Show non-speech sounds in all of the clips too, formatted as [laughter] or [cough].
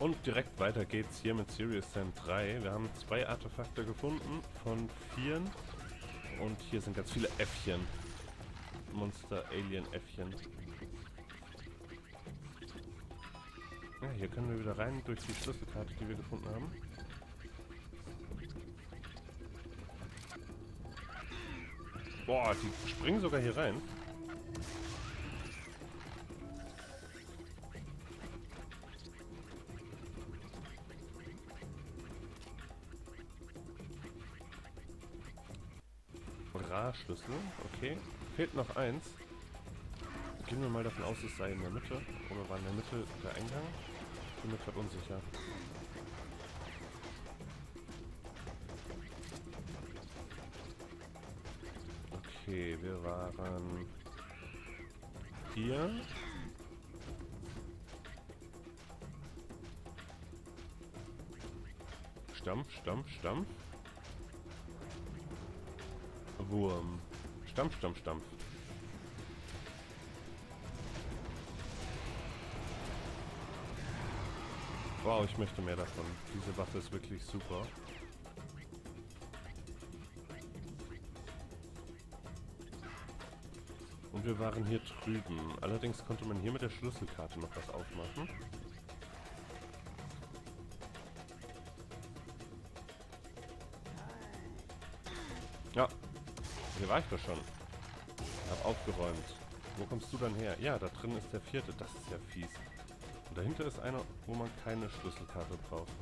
Und direkt weiter geht's hier mit Serious Sam 3. Wir haben zwei Artefakte gefunden von vieren. Und hier sind ganz viele Äffchen. Monster Alien Äffchen. Ja, hier können wir wieder rein durch die Schlüsselkarte, die wir gefunden haben. Boah, die springen sogar hier rein. Ra-Schlüssel, okay. Fehlt noch eins. Gehen wir mal davon aus, es sei in der Mitte. Oder war in der Mitte der Eingang? Bin mir gerade unsicher. Okay, wir waren hier. Stampf, Stampf, Stampf. Wurm. Stampf, Stampf, Stampf. Wow, ich möchte mehr davon. Diese Waffe ist wirklich super. Und wir waren hier drüben. Allerdings konnte man hier mit der Schlüsselkarte noch was aufmachen. Ja, hier war ich doch schon. Hab aufgeräumt. Wo kommst du dann her? Ja, da drin ist der vierte. Das ist ja fies. Und dahinter ist einer, wo man keine Schlüsselkarte braucht.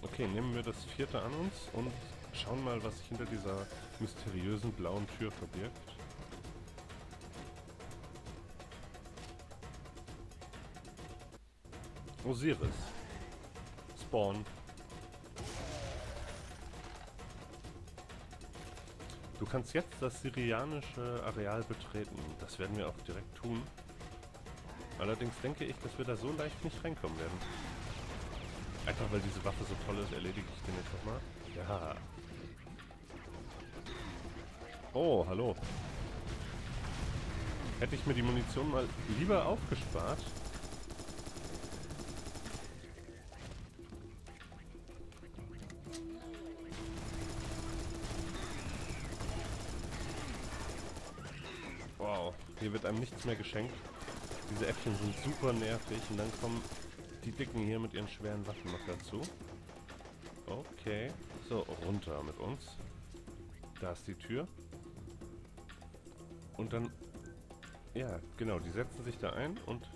Okay, nehmen wir das vierte an uns und schauen mal, was sich hinter dieser mysteriösen blauen Tür verbirgt. Osiris. Spawn. Du kannst jetzt das syrianische Areal betreten. Das werden wir auch direkt tun. Allerdings denke ich, dass wir da so leicht nicht reinkommen werden. Einfach weil diese Waffe so toll ist, erledige ich den jetzt nochmal. Ja. Oh, hallo. Hätte ich mir die Munition mal lieber aufgespart. Nichts mehr geschenkt. Diese Äffchen sind super nervig und dann kommen die Dicken hier mit ihren schweren Waffen noch dazu. Okay. So, runter mit uns. Da ist die Tür. Und dann... Ja, genau, die setzen sich da ein und...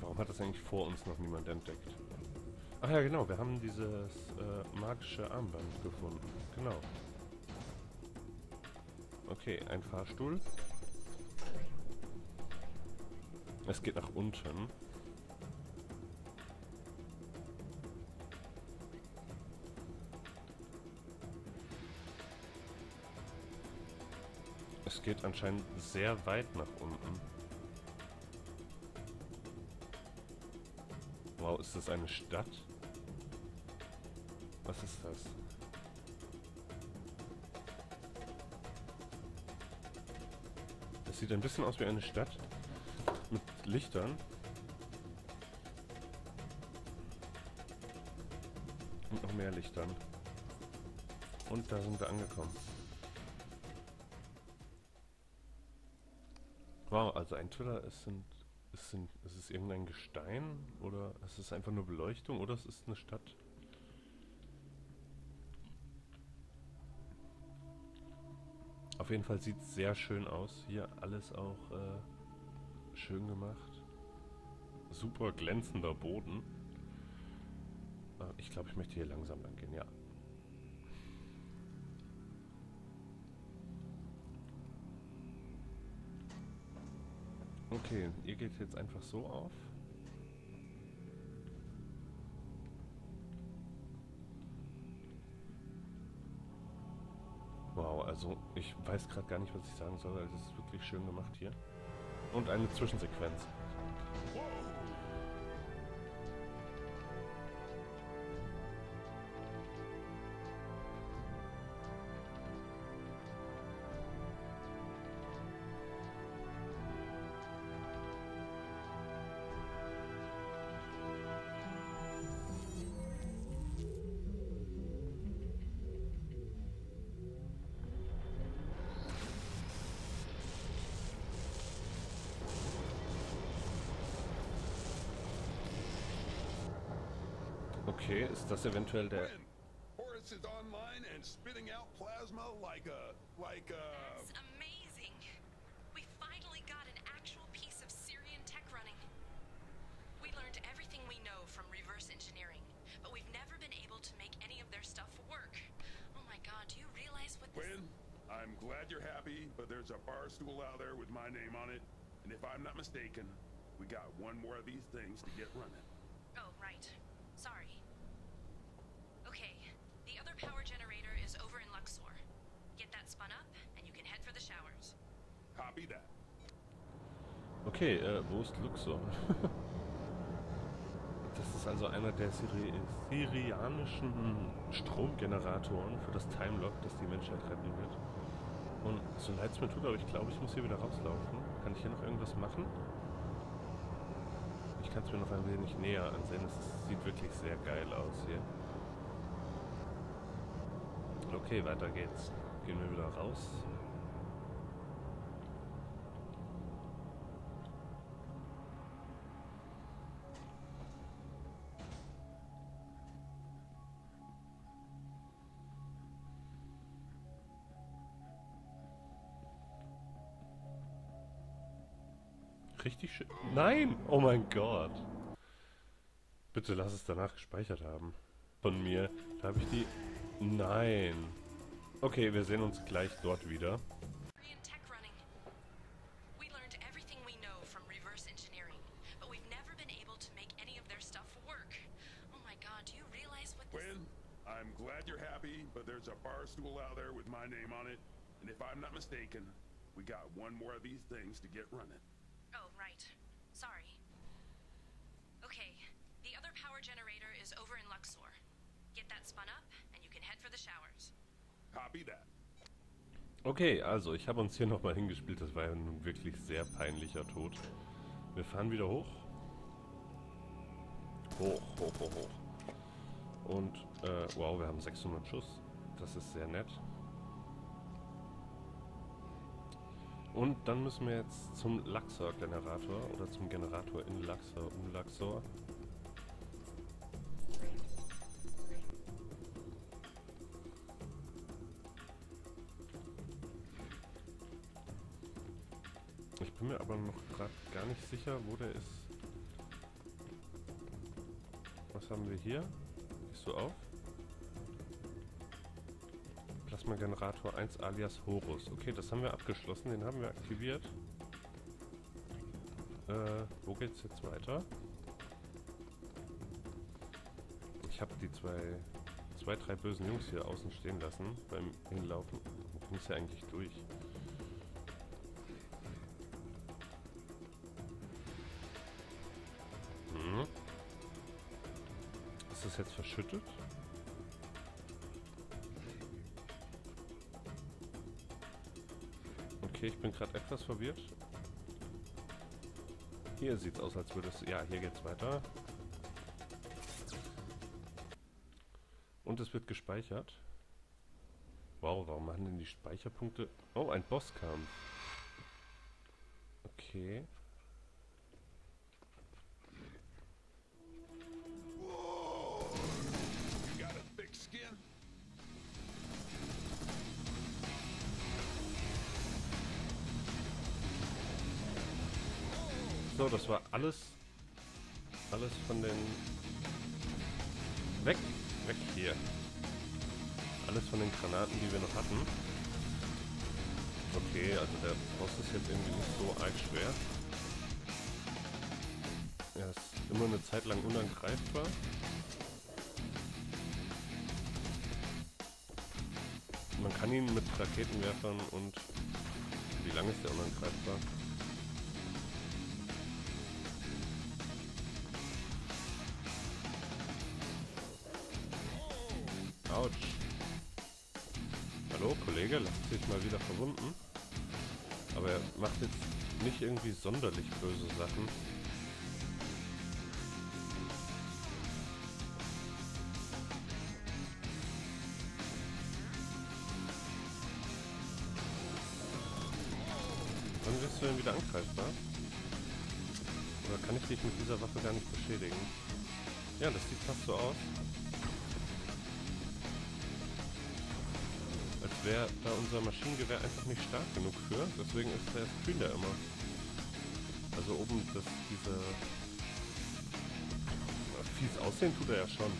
Warum hat das eigentlich vor uns noch niemand entdeckt? Ach ja, genau, wir haben dieses äh, magische Armband gefunden. Genau. Okay, ein Fahrstuhl. Es geht nach unten. Es geht anscheinend sehr weit nach unten. Wow, ist das eine Stadt? Was ist das? Das sieht ein bisschen aus wie eine Stadt mit Lichtern. Und noch mehr Lichtern. Und da sind wir angekommen. Wow, also ein Twitter, es sind, es sind, es ist irgendein Gestein oder es ist einfach nur Beleuchtung oder es ist eine Stadt. Auf jeden Fall sieht es sehr schön aus. Hier alles auch äh, schön gemacht. Super glänzender Boden. Äh, ich glaube, ich möchte hier langsam lang gehen, ja. Okay, ihr geht jetzt einfach so auf. Wow, also ich weiß gerade gar nicht, was ich sagen soll. Es ist wirklich schön gemacht hier. Und eine Zwischensequenz. Okay, ist das eventuell der... Horus is online and spitting out plasma like a like a That's amazing. We finally got an actual piece of Syrian tech running. We learned everything we know from reverse engineering, but we've never been able to make any of their stuff work. Oh my god, do you realize what this Quinn. I'm glad you're happy, but there's a bar stool out there with my name on it, and if I'm not mistaken, we got one more of these things to get running. Okay, äh, wo ist Luxor? [laughs] das ist also einer der Siri syrianischen Stromgeneratoren für das Timelock, das die Menschheit retten wird. Und so leid es mir tut, aber ich glaube, ich muss hier wieder rauslaufen. Kann ich hier noch irgendwas machen? Ich kann es mir noch ein wenig näher ansehen. Es sieht wirklich sehr geil aus hier. Okay, weiter geht's. Gehen wir wieder raus. Richtig schön. Nein! Oh mein Gott. Bitte lass es danach gespeichert haben. Von mir. Da habe ich die... Nein. Okay, wir sehen uns gleich dort wieder. Syrian tech running. We learned everything we know from reverse engineering, but we've never been able to make any of their stuff work. Oh my god, do you realize what this Quinn, I'm glad you're happy, but there's a bar stool out there with my name on it, and if I'm not mistaken, we got one more of these things to get running. Okay, also ich habe uns hier nochmal hingespielt. Das war ja nun wirklich sehr peinlicher Tod. Wir fahren wieder hoch. Hoch, hoch, hoch, hoch. Und, äh, wow, wir haben 600 Schuss. Das ist sehr nett. Und dann müssen wir jetzt zum Luxor-Generator oder zum Generator in Luxor, um Luxor. Mir aber noch gerade gar nicht sicher, wo der ist. Was haben wir hier? Gehst du auf? Plasma-Generator 1 alias Horus. Okay, das haben wir abgeschlossen, den haben wir aktiviert. Äh, wo geht's jetzt weiter? Ich habe die zwei, zwei, drei bösen Jungs hier außen stehen lassen beim Hinlaufen. Ich muss ja eigentlich durch. Das jetzt verschüttet? Okay, ich bin gerade etwas verwirrt. Hier sieht's aus, als würde es... Ja, hier geht's weiter. Und es wird gespeichert. Wow, warum machen denn die Speicherpunkte... Oh, ein Bosskampf. Okay. So, das war alles. Alles von den. Weg! Weg hier. Alles von den Granaten, die wir noch hatten. Okay, also der Boss ist jetzt irgendwie nicht so arg schwer. Er ist immer eine Zeit lang unangreifbar. Man kann ihn mit Raketenwerfern und... Wie lange ist der unangreifbar? Mal wieder verwunden. Aber er macht jetzt nicht irgendwie sonderlich böse Sachen. Wann wirst du denn wieder angreifbar? Oder kann ich dich mit dieser Waffe gar nicht beschädigen? Ja, das sieht fast so aus. Wäre da unser Maschinengewehr einfach nicht stark genug für. Deswegen ist der Screen da immer. Also oben das, diese... Fies aussehen tut er ja schon.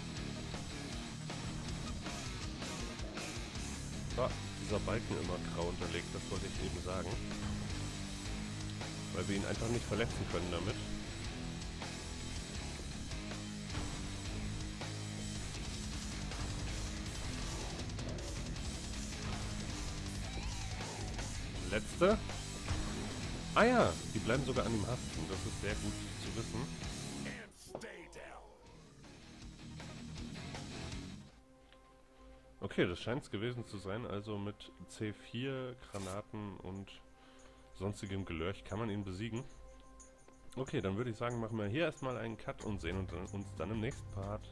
Ah, dieser Balken immer grau unterlegt, das wollte ich eben sagen. Weil wir ihn einfach nicht verletzen können damit. Letzte. Ah ja, die bleiben sogar an ihm haften. Das ist sehr gut zu wissen. Okay, das scheint es gewesen zu sein. Also mit C4, Granaten und sonstigem Gelörch kann man ihn besiegen. Okay, dann würde ich sagen, machen wir hier erstmal einen Cut und sehen uns dann im nächsten Part.